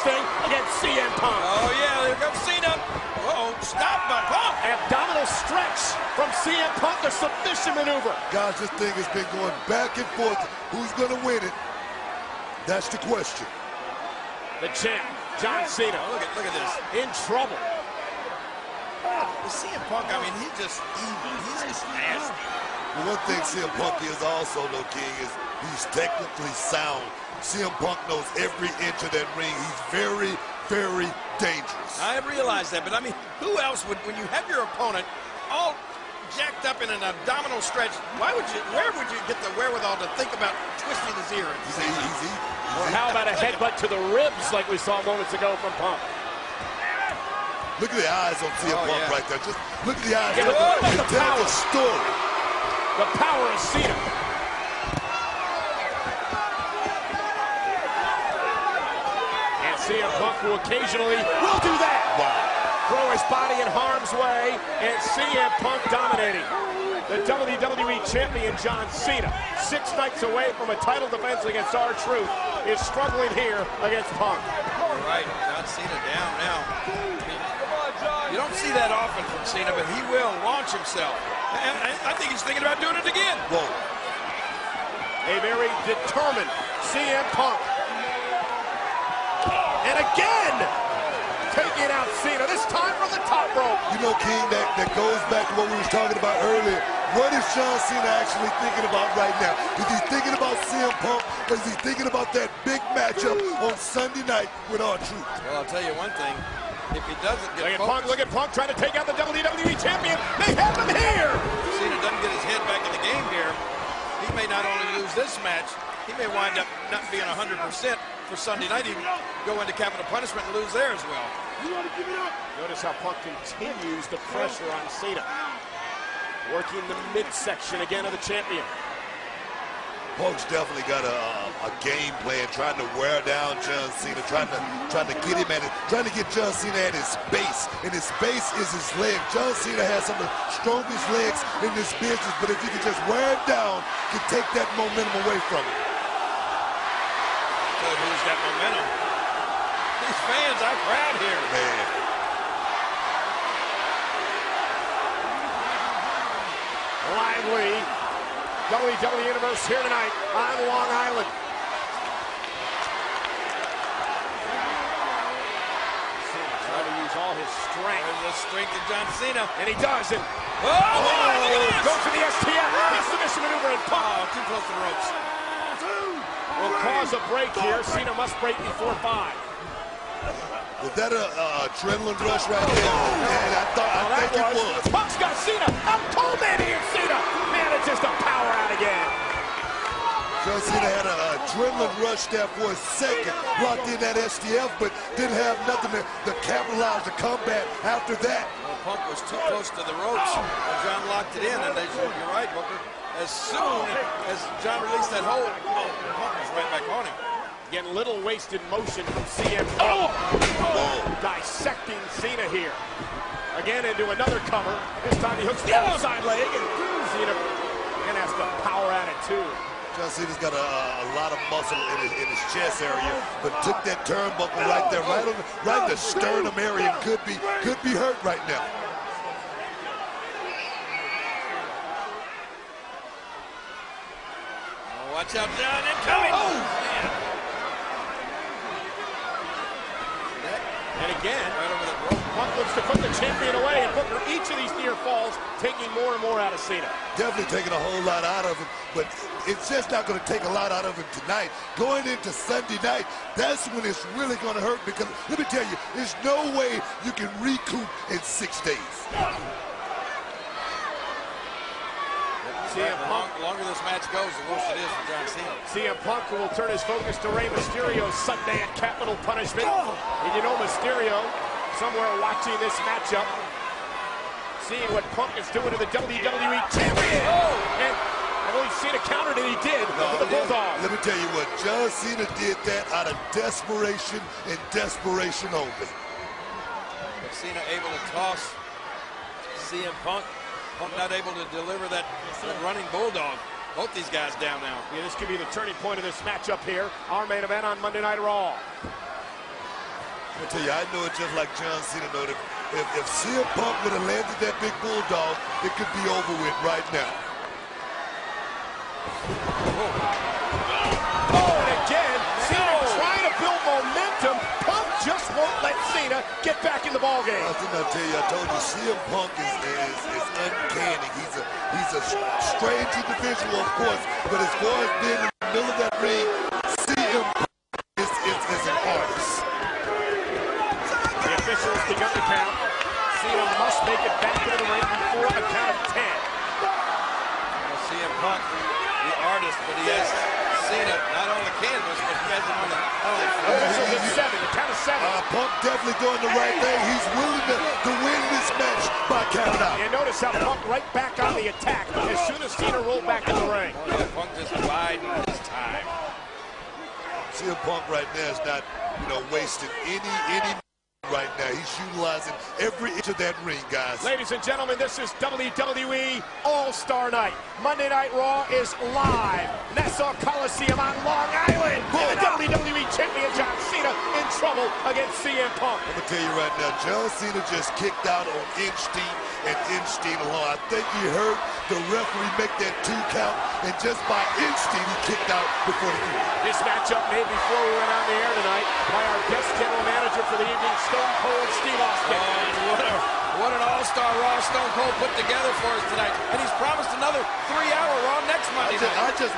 Sting against CM Punk. Oh, yeah, here comes Cena. Uh-oh, stop by Punk. Abdominal stretch from CM Punk, a submission maneuver. Guys, this thing has been going back and forth. Who's going to win it? That's the question. The champ, John Cena. Oh, look at look at this. In trouble. Ah, the CM Punk, I mean, he's just evil. He's just nasty. The one thing CM Punk is also, though, King, is he's technically sound. CM Punk knows every inch of that ring. He's very, very dangerous. I realize that, but I mean, who else would, when you have your opponent all jacked up in an abdominal stretch, why would you, where would you get the wherewithal to think about twisting his ear? He's easy. Or how about a headbutt to the ribs like we saw moments ago from Punk? Look at the eyes on CM Oh, Punk yeah. right there. Just look at the eyes. Yeah, but look at it the tells power. a story. The power of Cena. And CM Punk will occasionally will do that. Wow. Throw his body in harm's way, and CM Punk dominating. The WWE Champion John Cena, six nights away from a title defense against R-Truth, is struggling here against Punk. You're right, John Cena down now. You don't see that often from Cena, but he will launch himself. And I, I think he's thinking about doing it again. Whoa. A very determined CM Punk. And again, taking out Cena, this time from the top rope. You know, King, that, that goes back to what we was talking about earlier. What is John Cena actually thinking about right now? Is he thinking about CM Punk, or is he thinking about that big matchup on Sunday night with R-Truth? Well, I'll tell you one thing. If he doesn't Look get at Punk, look at Punk trying to take out the WWE Champion. They have him here. if Cena doesn't get his head back in the game here, he may not only lose this match, he may wind up not being 100% for Sunday night. He go into capital punishment and lose there as well. Notice how Punk continues the pressure on Cena. Working the midsection again of the champion. Punk's definitely got a, a game plan, trying to wear down John Cena, trying to trying to get him at it, trying to get John Cena at his base, and his base is his leg. John Cena has some of the strongest legs in this business, but if you can just wear him down, you can take that momentum away from him. Could lose that momentum. These fans are proud here. Man, Lively. WWE Universe here tonight on Long Island. Cena trying to use all his strength. There's the strength of John Cena. And he does. it. Oh, my, look at oh, this! goes for the STF. Big ah! submission maneuver and Punk Oh, too close to the ropes. will cause a break here. Cena must break before five. was that a, a adrenaline rush right there? Oh! And I thought, I Oh, that think it was. Punk's got Cena. I'm told man here, an adrenaline rush there for a second, locked in that STF, but didn't have nothing to, to capitalize the comeback after that. Well, Punk was too close to the ropes when John locked it in, and they said, you're right, Booker. As soon as John released that hold, oh, Punk was right back on him. Again, little wasted motion from CM Punk. Oh! Oh! oh. Dissecting Cena here. Again into another cover. This time he hooks the outside leg, and Cena again has to power at it too. John Cena's got a, a lot of muscle in his, in his chest area, but took that turnbuckle right there, right on, right in the sternum area, and could be, could be hurt right now. Oh, watch out, John, incoming! Oh. And again, Right over that rope. Punk looks to put the champion away, and Booker each of these near falls taking more and more out of Cena. Definitely taking a whole lot out of him, but it's just not going to take a lot out of him tonight. Going into Sunday night, that's when it's really going to hurt because, let me tell you, there's no way you can recoup in six days. CM Punk, the longer this match goes, the worse it is for John Cena. CM Punk will turn his focus to Rey Mysterio Sunday at Capital Punishment. Oh! And you know Mysterio, somewhere watching this matchup, seeing what Punk is doing to the WWE Champion. Oh! And I believe Cena countered and he did with the Bulldog. Let me tell you what, John Cena did that out of desperation and desperation only. But Cena able to toss CM Punk. Punk not able to deliver that, that running bulldog. Both these guys down now. Yeah, this could be the turning point of this matchup here. Our main event on Monday Night Raw. I tell you, I know it just like John Cena know that if, if CM Punk would have landed that big bulldog, it could be over with right now. Oh, and again, Cena trying to build momentum. Punk just won't let Cena get back in the ballgame. I did not tell you, I told you, CM Punk is, is, is uncanny. He's a he's a strange individual, of course, but as far as being in the middle of that ring, CM Punk is, is, is an artist. The officials begun to count. Cena must make it back into the ring before a count of 10. Well, CM Punk, the but he has Cena not on the canvas, but he has him on the, on the floor. Officials seven, the count of seven. Uh, Punk definitely doing the right thing. He's willing to, to win this match by count out. You notice how Punk right back on the attack as soon as Cena rolled back in the ring. Oh, yeah, Punk just biding his time. CM Punk right now is not, you know, wasting any any right now. He's utilizing every inch of that ring, guys. Ladies and gentlemen, this is WWE All-Star Night. Monday Night Raw is live. Nassau Coliseum on Long Island. And the WWE Champion John Cena in trouble against CM Punk. I'm gonna tell you right now, John Cena just kicked out on Instein and Instein alone. I think he heard the referee make that two count, and just by Instein, he kicked out before the three. This matchup made before we went on the air tonight by our guest general manager for the evening, Stone Cold Steve Austin. Oh, what, a, what an all-star Raw Stone Cold put together for us tonight. And he's promised another three-hour Raw next I Monday just, night. I just